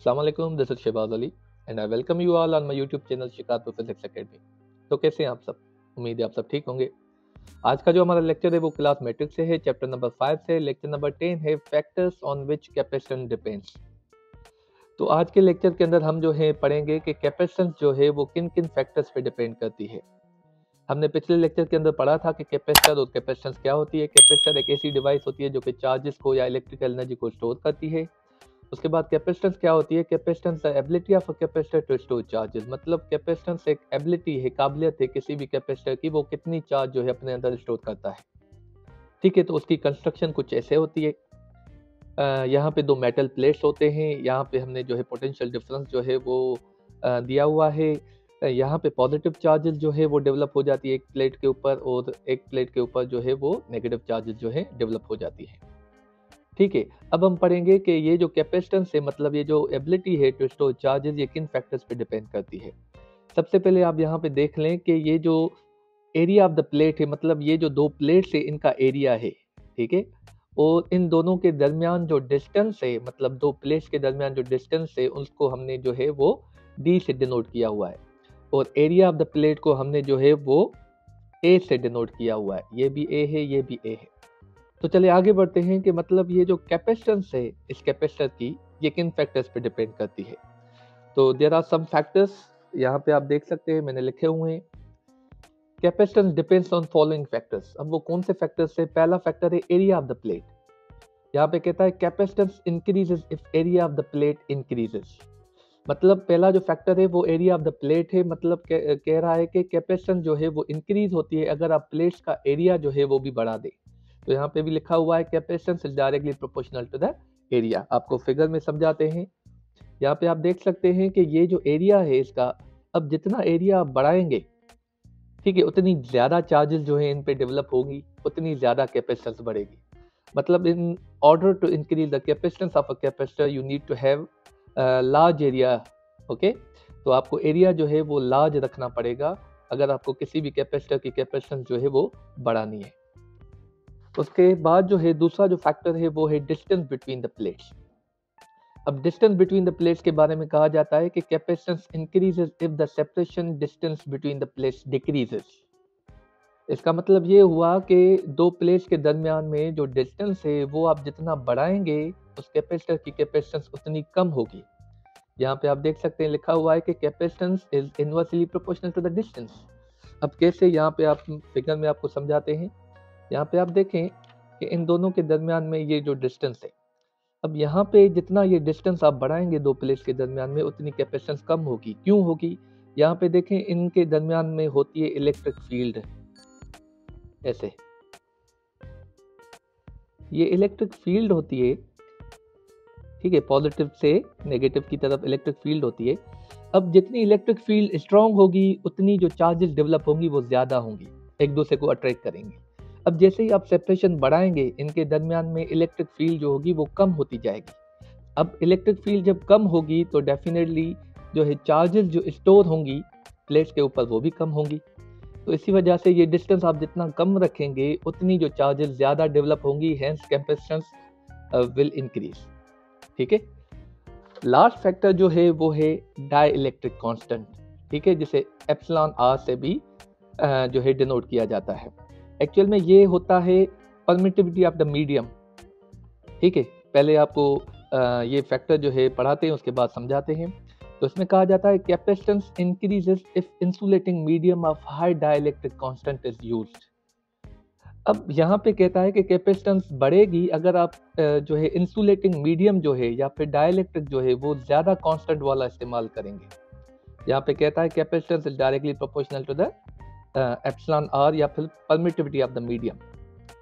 Assalamualaikum, this is Shehbaz Ali and I welcome you all on my YouTube channel Shikarpur physics academy तो कैसे हैं आप सब? उम्मीद है आप सब ठीक होंगे। आज का जो हमारा लेक्चर है वो क्लास मैट्रिक से है चैप्टर नंबर फाइव से लेक्चर नंबर टेन है factors on which capacitance depends तो आज के लेक्चर के अंदर हम जो है पढ़ेंगे कि कैपेसिटेंस जो है वो किन किन फैक्टर्स पे डिपेंड करती है। हमने पिछले लेक्चर के अंदर पढ़ा था कि कैपेसिटर और कैपेसिटेंस क्या होती है। कैपेसिटर एक ऐसी डिवाइस होती है जो कि चार्जेस को या इलेक्ट्रिकल एनर्जी को स्टोर करती है। उसके बाद कैपेसिटेंस क्या होती है? Capacitance ability of capacitor to store charges मतलब कैपेसिटेंस एक एबिलिटी है, काबिलियत है किसी भी कैपेसिटर की, वो कितनी चार्ज जो है अपने अंदर स्टोर करता है। ठीक है तो उसकी कंस्ट्रक्शन कुछ ऐसे होती है। यहाँ पे दो मेटल प्लेट्स होते हैं, यहाँ पे हमने जो है पोटेंशियल डिफरेंस जो है वो दिया हुआ है। यहाँ पे पॉजिटिव चार्जेस जो है वो डेवलप हो जाती है एक प्लेट के ऊपर और एक प्लेट के ऊपर जो है वो नेगेटिव चार्जेस जो है डेवलप हो जाती है। ठीक है, अब हम पढ़ेंगे कि ये जो कैपेसिटेंस है मतलब ये जो एबिलिटी है टू स्टोर चार्जेस ये किन फैक्टर्स पे डिपेंड करती है। सबसे पहले आप यहाँ पे देख लें कि ये जो एरिया ऑफ़ द प्लेट है मतलब ये जो दो प्लेट्स है, इनका एरिया है, ठीक है? और इन दोनों के दरमियान जो डिस्टेंस है मतलब दो प्लेट्स के दरमियान जो डिस्टेंस है, उसको हमने जो है वो डी से डिनोट किया हुआ है। और एरिया ऑफ़ द प्लेट को हमने जो है वो ए से डिनोट किया हुआ है। ये भी ए है, ये भी ए है। तो चलिए आगे बढ़ते हैं कि मतलब ये जो कैपेसिटेंस है इस कैपेसिटर की ये किन फैक्टर्स पे डिपेंड करती है? तो देर आर सम फैक्टर्स यहाँ पे आप देख सकते हैं मैंने लिखे हुए हैं। Capacitance depends on following factors अब वो कौन से फैक्टर्स है? पहला फैक्टर है एरिया ऑफ़ द प्लेट यहाँ पे कहता है capacitance increases if area of the plate increases मतलब पहला जो फैक्टर है वो एरिया ऑफ़ द प्लेट है। मतलब कह, रहा है कि कैपेसिटेंस जो है वो इंक्रीज होती है अगर आप प्लेट्स का एरिया जो है वो भी बढ़ा दें। तो यहाँ पे भी लिखा हुआ है capacitance is directly proportional to the area आपको फिगर में समझाते हैं। यहाँ पे आप देख सकते हैं कि ये जो एरिया है इसका, अब जितना एरिया आप बढ़ाएँगे, ठीक है, उतनी ज़्यादा चार्जेस जो है इन पे डेवलप होगी, उतनी ज़्यादा कैपेसिटेंस बढ़ेगी। मतलब in order to increase the capacitance of a capacitor you need to have large area okay तो आपको एरिया जो है वो लार्ज रखना पड़ेगा, अगर आपको किसी भी कैपेसिटर की कैपेसिटेंस जो है वो बढ़ानी है। उसके बाद जो है, दूसरा जो फैक्टर है, वो है डिस्टेंस बिटवीन द प्लेट्स अब डिस्टेंस बिटवीन द प्लेट्स के बारे में कहा जाता है कि capacitance increases if the separation distance between the plates decreases इसका मतलब ये हुआ कि दो प्लेट्स के दरमियान में जो डिस्टेंस है, वो आप जितना बढ़ाएँगे, उस कैपेसिटर की कैपेसिटेंस उतनी कम होगी. यहाँ पे आप देख सकते हैं, लिखा हुआ है कि capacitance is inversely proportional to the distance अब कैसे यहाँ पे आप फिगर में आपको समझाते हैं? यहाँ पे आप देखें कि इन दोनों के दरमियान में ये जो डिस्टेंस है, अब यहाँ पे जितना ये डिस्टेंस आप बढ़ाएँगे दो प्लेट्स के दरमियान में, उतनी कैपेसिटेंस कम होगी। क्यों होगी? यहाँ पे देखें, इनके दरमियान में होती है इलेक्ट्रिक फ़ील्ड ऐसे। ये इलेक्ट्रिक फ़ील्ड होती है, ठीक है पॉजिटिव से नेगेटिव की तरफ़ इलेक्ट्रिक फ़ील्ड होती है। अब जितनी इलेक्ट्रिक फ़ील्ड स्ट्रांग होगी, उतनी जो चार्जेस डेवलप होंगी, वो ज़्यादा होंगी। एक दूसरे को अट्रैक्ट करेंगी। अब जैसे ही आप सेपरेशन बढ़ाएँगे इनके दरमियान में इलेक्ट्रिक फ़ील्ड जो होगी वो कम होती जाएगी। अब इलेक्ट्रिक फ़ील्ड जब कम होगी तो डेफिनेटली जो है चार्जेस जो स्टोर होंगी प्लेट्स के ऊपर वो भी कम होंगी। तो इसी वजह से ये डिस्टेंस आप जितना कम रखेंगे उतनी जो चार्जेस ज़्यादा डेवलप होंगी हैंस कैपेसिटेंस विल इंक्रीज ठीक है? लास्ट फैक्टर जो है वो है डाई इलेक्ट्रिक कॉन्स्टेंट ठीक है? जिसे एप्सलॉन आर से भी uh, जो है डिनोट किया जाता है। एक्चुअल में ये होता है परमिटिविटी ऑफ़ द मीडियम ठीक है? पहले आपको ये फैक्टर जो है पढ़ाते हैं, उसके बाद समझाते हैं। तो इसमें कहा जाता है capacitance increases if insulating medium of high dielectric constant is used अब यहाँ पे कहता है कि कैपेसिटेंस बढ़ेगी अगर आप जो है इंसुलेटिंग मीडियम जो है या फिर डायलैक्ट्रिक जो है वो ज़्यादा कांस्टेंट वाला इस्तेमाल करेंगे। यहाँ पे कहता है capacitance is directly proportional to the epsilon R या फिर परमिटिविटी ऑफ़ द मीडियम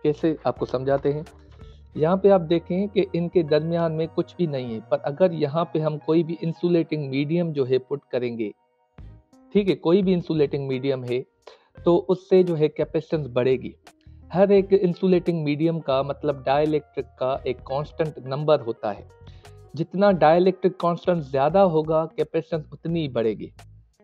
कैसे आपको समझाते हैं? यहाँ पे आप देखें कि इनके दरमियान में कुछ भी नहीं है, पर अगर यहाँ पे हम कोई भी इंसुलेटिंग मीडियम जो है पुट करेंगे, ठीक है, कोई भी इंसुलेटिंग मीडियम है तो उससे जो है कैपेसिटेंस बढ़ेगी। हर एक इंसुलेटिंग मीडियम का मतलब डाइलेक्ट्रिक का एक कांस्टेंट नंबर होता है। जितना डाइलेक्ट्रिक कांस्टेंट ज़्यादा होगा कैपेसिटेंस उतनी बढ़ेगी।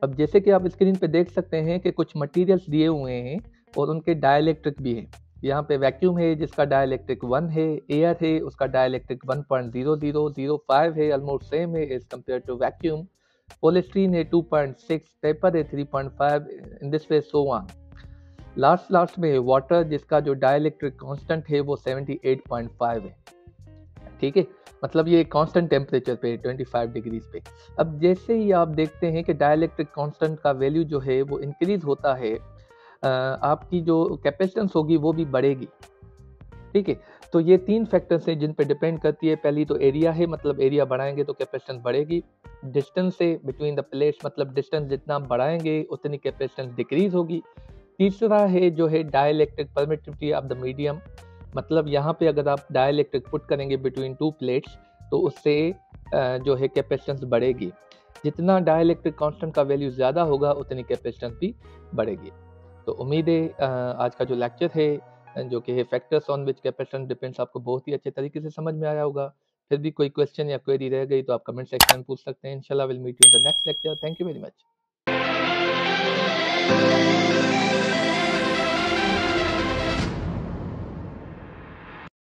अब जैसे कि आप स्क्रीन पे देख सकते हैं कि कुछ मटेरियल्स दिए हुए हैं और उनके डायलैक्ट्रिक भी हैं। यहाँ पे वैक्यूम है, जिसका डायलैक्ट्रिक वन है एयर है, उसका dielectric one point zero zero zero five है ऑलमोस्ट सेम है as compare to vacuum polystyrene है टू पॉइंट सिक्स पेपर है three point five in this way so one last last में है water जिसका जो डायलैक्ट्रिक कांस्टेंट है वो 78.5 है। ठीक है? मतलब ये कांस्टेंट टेम्परेचर पे 25 डिग्रीज पे। अब जैसे ही आप देखते हैं कि डायलैक्ट्रिक कांस्टेंट का वैल्यू जो है, वो इंक्रीज होता है आपकी जो कैपेसिटेंस होगी, वो भी बढ़ेगी। ठीक है? तो ये तीन फैक्टर्स हैं जिन पे डिपेंड करती है। पहली तो एरिया है मतलब एरिया बढ़ाएँगे तो कैपेसिटेंस बढ़ेगी। डिस्टेंस है बिटवीन द प्लेट्स मतलब डिस्टेंस जितना बढ़ाएँगे, उतनी कैपेसिटेंस डिक्रीज होगी। तीसरा है जो है dielectric permittivity of the medium मतलब यहाँ पे अगर आप डायलैक्ट्रिक पुट करेंगे बिटवीन टू प्लेट्स तो उससे जो है कैपेसिटेंस बढ़ेगी। जितना डायलैक्ट्रिक कांस्टेंट का वैल्यू ज़्यादा होगा, उतनी कैपेसिटेंस भी बढ़ेगी। तो उम्मीद है आज का जो लेक्चर है, जो कि है factors on which capacitance depends आपको बहुत ही अच्छे तरीके से समझ में आया होगा। फिर भी कोई क्वेश्चन या क्वेरी रह गई तो आप कमेंट सेक्शन में पूछ सकते हैं। इंशाल्लाह will meet you in the next lecture thank you very much